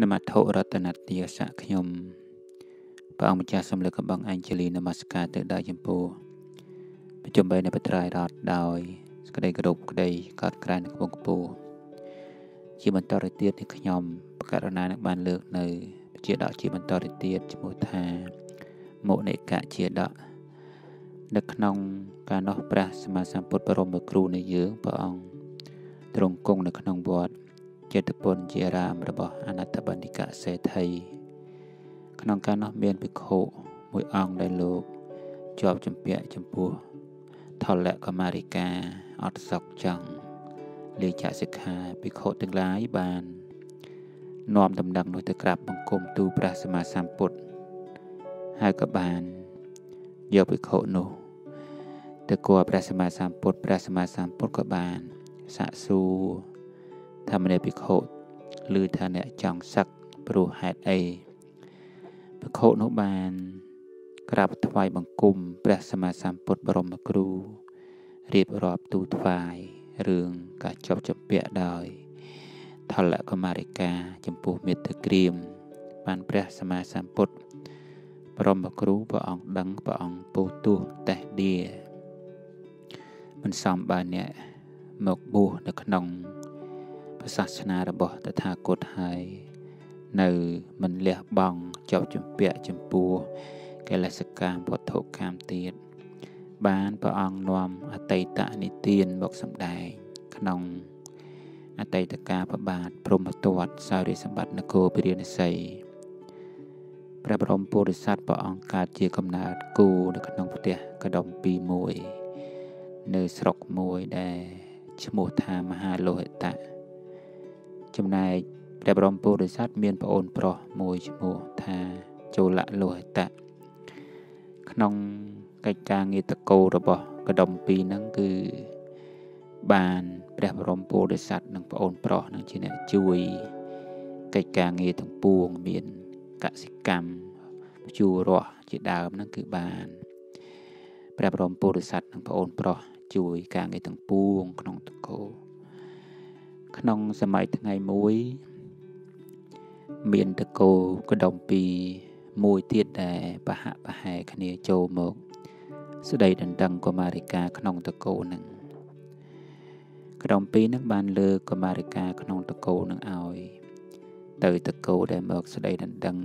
នមថុរតនទាសៈខ្ញុំព្រះអង្គម្ចាស់សំលឹកកំបងអញ្ជលីនមស្ការទៅដល់ចម្ពោះប្រជុំបីនៅបត្រៃរតដោយសក្តីគោរពក្តីកោតក្រែងក្នុងគពោជាបន្តទៅទៀតនេះខ្ញុំបករណានឹងបានលើកនៅជាដកជាបន្តទៅទៀតឈ្មោះថាមុនិកៈជាដកនៅក្នុងការនោះព្រះសម្មាសម្ពុទ្ធបរមគ្រូនៃយើងព្រះអង្គទ្រង់គង់នៅក្នុងវត្ត ចិត្តពុនជារាមរបស់អនត្តបណ្ឌិកសេដ្ឋីក្នុងការនោះមានភិក្ខុមួយអង្គដែលលោកជាប់ចម្ពាក់ចំពោះថលកមារិកាអត់សក់ចង់លេចសិក្ខាភិក្ខុទាំងឡាយបាននាំដំណឹងនោះទៅក្រាបបង្គំទូលព្រះសម្មាសម្ពុទ្ធហើយក៏បានយកភិក្ខុនោះទៅគួរព្រះសម្មាសម្ពុទ្ធព្រះសម្មាសម្ពុទ្ធក៏បានសាកសួរ ថាមនីភិក្ខុឬថាអ្នកចង់សឹកព្រោះហេតុអីភិក្ខុនោះបាន ក្រាបថ្វាយបង្គំព្រះសម្មាសម្ពុទ្ធបរមគ្រូរៀបរាប់ទូថ្វាយរឿងការចប់ចម្ពាក់ដោយថលកមារិកាចំពោះមេត្តាក្រៀមបានព្រះសម្មាសម្ពុទ្ធបរមគ្រូព្រះអង្គដឹងព្រះអង្គពោទោសតេះឌីមិនសមបានអ្នកមកបួសនៅក្នុង សាសនារបស់តថាគតហើយនៅមិនលះបង់ចោលចម្ពាក់ចំពោះកិលេសកម្មវត្ថុកម្មទៀតបានព្រះអង្គនាំអតីតនិទានមកសម្ដែងក្នុងអតីតកាលប្របាទព្រមទត្តសារីសម្បត្តិនគរពារាណសីព្រះបរមពុរិស័ទព្រះអង្គកើតជាកំណើតគូនៅក្នុងផ្ទះកដុំពីមួយនៅស្រុកមួយដែលឈ្មោះថាមហាលោហិតៈ ចំណែកព្រះបរមពុរិស័ទមានប្អូនប្រុសមួយឈ្មោះថាជូលៈលោហិតៈក្នុងកិច្ចការងារតកោរបស់កដុំពីរហ្នឹងគឺបានព្រះបរមពុរិស័ទនិងប្អូនប្រុសនឹងជាអ្នកជួយកិច្ចការងារទាំងពួងមានកសិកម្មជួររស់ជាដើមហ្នឹងគឺបានព្រះបរមពុរិស័ទនិងប្អូនប្រុសជួយការងារទាំងពួងក្នុងតកោ ក្នុងសម័យថ្ងៃមួយ មានតកោកដុំពីមួយទៀតដែលប្រហាក់ប្រហែលគ្នាចូលមក ស្ដីដណ្ដឹងកុមារិកាក្នុងតកោនឹងកដុំពីនឹងបានលើកកុមារិកាក្នុងតកោនឹងឲ្យ ទៅតកោដែលមកស្ដីដណ្ដឹង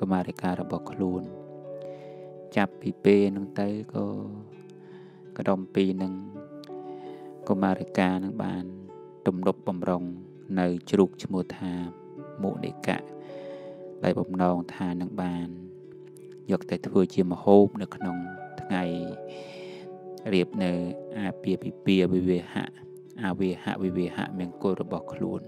កុមារិការបស់ខ្លួន ចាប់ពីពេលនឹងទៅក៏កដុំពីនឹងកុមារិកានឹងបាន ទំនប់បំរុងនៅជ្រូកឈ្មោះថាមុនិកៈដែលបំណងថានឹងបានយកទៅធ្វើជាមហូបនៅក្នុងថ្ងៃរៀបនៅអាពាពិពាវិវេហៈអាវេហៈវិវេហៈមង្គលរបស់ខ្លួន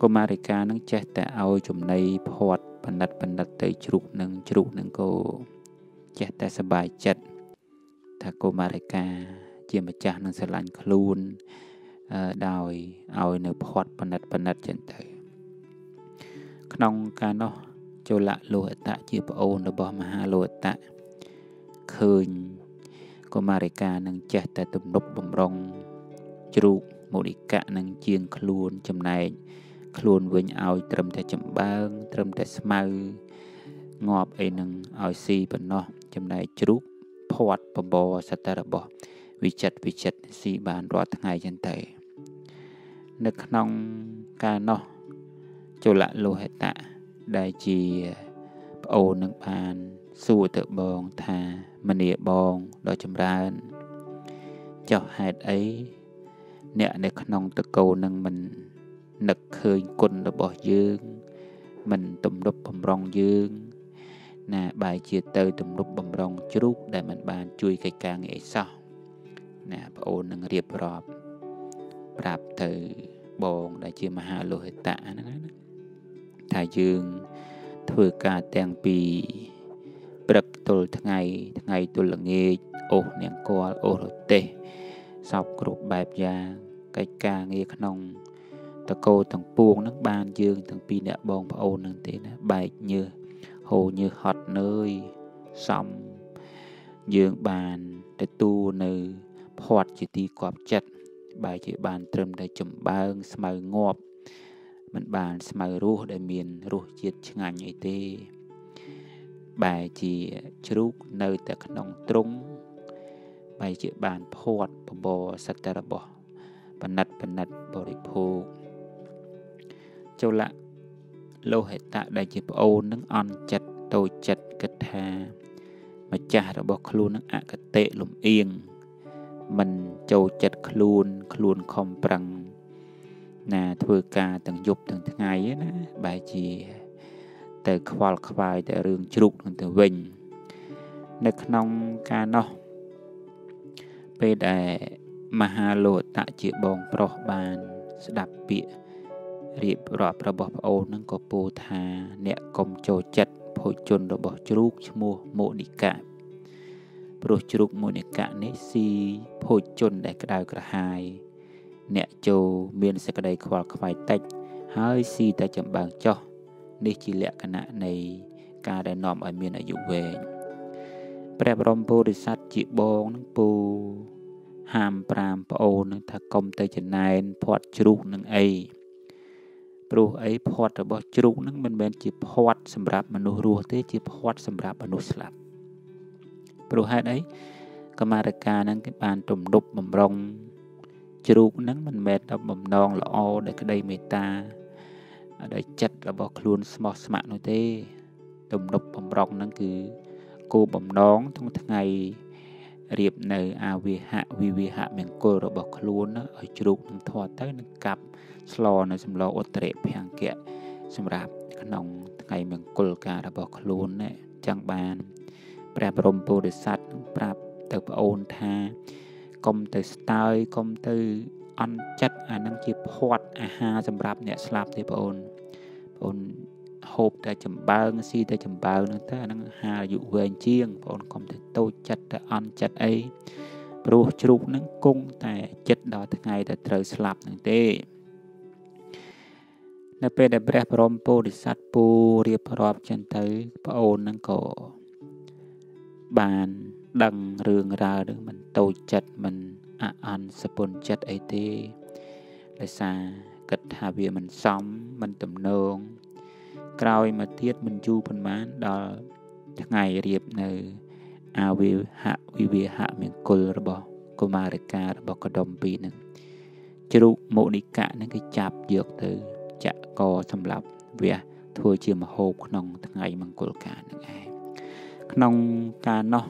កុមារិកានឹងចេះតែឲ្យចំណីផាត់បណ្ឌិតបណ្ឌិតទៅជ្រូកនឹងជ្រូកនឹងក៏ចេះតែសบายចិត្តថាកុមារិកា ជាម្ចាស់នឹងស្រឡាញ់ខ្លួនដោយឲ្យនៅផាត់បណិតបណិតចឹងទៅ ក្នុងការនោះចុលៈលោហតៈជាប្អូនរបស់មហាលោហតៈឃើញកុមារិកានឹងចេះតែទំនប់បំរុងជ្រូកមូលិកៈនឹងជាងខ្លួនចំណែកខ្លួនវិញឲ្យត្រឹមតែចំបើង ត្រឹមតែស្មៅងាប់អីនឹងឲ្យស៊ីប៉ុណ្ណោះចំណែកជ្រូកផាត់បបរសតរបស់ វិចិត្រវិចិត្រស៊ីបានរាល់ថ្ងៃចឹងទៅនៅក្នុងការនោះជលៈលោហិតៈដែលជាប្អូននឹងបានសួរទៅបងថាមនីបងដ៏ចម្រើនចុះហេតុអីអ្នកនៅក្នុងតកោនឹងមិននឹកឃើញគុណរបស់យើង មិនទំនប់បំរុងយើង ណាបែរជាទៅទំនប់បំរុងជ្រូកដែលមិនបានជួយកិច្ចការងារអីសោះ ណាប្អូននឹងរៀបរាប់ប្រាប់ទៅបងដែលជាមហាលោហិតៈហ្នឹងណាថាយើងធ្វើការទាំងពីព្រឹកទល់ថ្ងៃ ថ្ងៃទល់ល្ងាចអូសនាងគល់អូសរទេសសពគ្រប់បែបយ៉ាងកិច្ចការងារក្នុងតកោទាំងពួងនឹងបានយើងទាំងពីរអ្នកបងប្អូននឹងទេណាបែកញើសហូរញើសហត់នើយសំយើងបានទទួលនៅ ផាត់ជាទីគប់ចិត្តបែរជាបានត្រឹមតែចំបើងស្មៅងាប់មិនបានស្មៅរសដែលមានរសជាតិឆ្ងាញ់អីទេ បែរជាជ្រូកនៅតែក្នុងទ្រុងបែរជាបានភាត់បបរសត្វរបស់បណិតបណិតបរិភោគចូលៈលោហិតៈដែលជាប្អូននឹងអន់ចិត្តតូចចិត្តគិតថាម្ចាស់របស់ខ្លួននឹងអកតេលំអៀង មិនចូលចិត្តខ្លួនខ្លួនខំប្រឹង ណាធ្វើការទាំងយប់ទាំងថ្ងៃណាបែរជាទៅខ្វល់ខ្វាយតែរឿងជ្រូកនឹងទៅវិញ នៅក្នុងការនោះពេលដែលមហាលោតៈជាបងប្រុសបាន ស្ដាប់ពាក្យរៀបរាប់របស់ប្អូននឹងក៏ពោលថា អ្នកកុំចូលចិត្តភោជនរបស់ជ្រូកឈ្មោះមោនិកា ព្រោះជ្រូកមោនិកានេះស៊ីភោជនដែលក្តៅក្រហាយ អ្នកចូលមានសក្តីខ្វល់ខ្វាយតិច ហើយស៊ីតែចម្បាំងចោះនេះជាលក្ខណៈនៃការដែលនាំឲ្យមានអាយុវែងព្រះបរមពុរិស័ទជាបងនឹងពូហាម5ប្អូននឹងថាកុំទៅចំណែនផាត់ជ្រូកនឹងអីព្រោះអីផាត់របស់ជ្រូកនឹងមិនមែនជាផាត់សម្រាប់មនុស្សរស់ទេជាផាត់សម្រាប់មនុស្សស្លាប់ ព្រោះហេតុអីកម្មារកានឹងគេបានទំនប់បំរុងជ្រូកនឹងមិនមែនតែបំណងល្អដែលក្តីមេត្តាដែលចិត្តរបស់ខ្លួនស្មោះស្ម័គ្រនោះទេ ទំនប់បំរុងនឹងគឺគោបំណងក្នុងថ្ងៃរៀបនៅអាវិហៈវិវិហៈមង្គលរបស់ខ្លួនឲ្យជ្រូកនឹងធាត់ទៅនឹងកាប់ស្លនៅសម្លឧត្តរភង្គៈសម្រាប់ក្នុងថ្ងៃមង្គលការរបស់ខ្លួនណាចឹងបាន ព្រះបរមពុរិស័ទប្រាប់ទៅប្អូនថាកុំទៅស្ទើយកុំទៅអន់ចិត្តអានឹងជាផាត់អាហារសម្រាប់អ្នកស្លាប់ទេបងអូនបងអូនហូបតែចម្បើងស៊ីតែចម្បើងហ្នឹងទៅអានឹងអាហារអាយុវែងជាងបងអូនកុំទៅតូចចិត្តទៅអន់ចិត្តអីព្រោះជ្រូកហ្នឹងគង់តែចិត្តដល់ថ្ងៃដែលត្រូវស្លាប់ហ្នឹងទេនៅពេលដែលព្រះបរមពុរិស័ទពូរៀបរាប់ចឹងទៅប្អូនហ្នឹងក៏ បានដឹងរឿងរ៉ាវនឹងមិនតូចចិត្តមិនអអន់សពុនចិត្តអីទេដោយសារគិតថាវាមិនសមមិនទំនងក្រោយមកទៀតមិនយូរប៉ុន្មានដល់ថ្ងៃរៀបនៅអាវិហៈវិវិហៈមង្គលរបស់កុមារិការបស់កដុំពីរនឹងជ្រូកមោនិកៈនឹងគេចាប់យកទៅចាក់កសម្រាប់វះធ្វើជាមហូបក្នុងថ្ងៃមង្គលការនឹងឯង ក្នុងការនោះ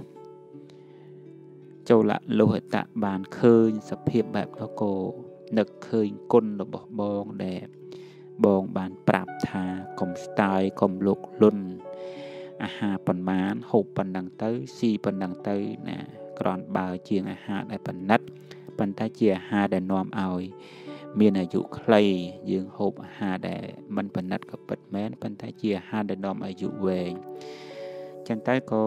ចូលលោហតៈបានឃើញសភាពបែបនោះក៏នឹកឃើញគុណរបស់បងដែលបងបានប្រាប់ថាកុំស្ទាយកុំលុកលុនអាហារប៉ុន្មានហូបប៉ុណ្ណឹងទៅស៊ីប៉ុណ្ណឹងទៅណាក្រនបើជាងអាហារដែលប៉និតប៉ុន្តែជាអាហារដែលនាំឲ្យមានអាយុខ្លីយើងហូបអាហារដែលមិនប៉និតក៏ពិតមែនប៉ុន្តែជាអាហារដែលនាំអាយុវែង ចឹងតែក៏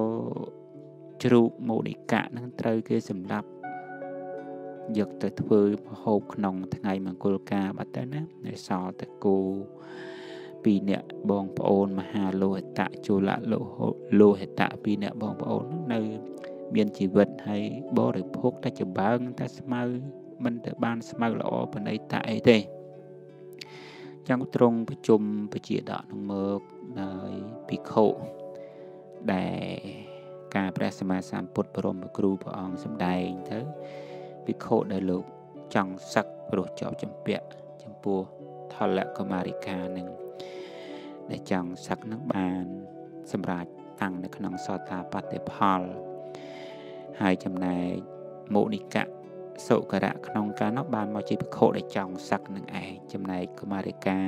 ជ្រូកមូនិកៈនឹងត្រូវគេសម្លាប់យកទៅធ្វើមហូបក្នុងថ្ងៃមង្គលការបាត់ទៅណានៅសល់តែគោពីរអ្នកបងប្អូនមហាលោហតៈជូលៈលោហតៈពីរអ្នកបងប្អូននៅ មានជីវិតហើយបរិភោគតែចម្បើងតែស្មៅមិនទៅបានស្មៅល្អបណៃតៈអីទេចឹងត្រង់ប្រជុំពជាដកនឹងមកដោយភិក្ខុ ដែលការព្រះសម្មាសម្ពុទ្ធបរមគ្រូព្រះអង្គសម្ដែងទៅភិក្ខុដែលលោកចង់សឹកព្រោះជាប់ចម្ពាក់ចំពោះថលកមារិកានឹងដែលចង់សឹកនឹងបានសម្រាប់តាំងនៅក្នុងសតាបតិផលហើយចំណែកមុនិកៈសុករៈក្នុងការនោះបានមកជាភិក្ខុដែលចង់សឹកនឹងឯងចំណែកកមារិកា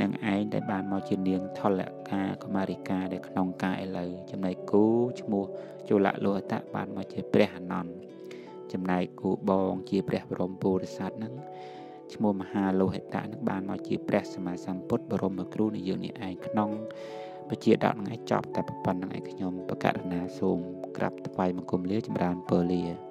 នឹងឯងដែលបានមកជានាងថលកាកមារិកាដែលក្នុងការឥឡូវចំណែកគូឈ្មោះជលៈលោហតៈបានមកជាព្រះអនន្តចំណែកគូបងជាព្រះបរមពុរិស័ទនឹងឈ្មោះមហាលោហិតៈនឹងបានមកជាព្រះសម្មាសម្ពុទ្ធបរមគ្រូនៃយើងនេះឯងក្នុងបជាដកថ្ងៃចប់តែប៉ុណ្្នឹងឯងខ្ញុំបកករណាសូមក្រាបថ្វាយបង្គំលាចម្រើនពរលា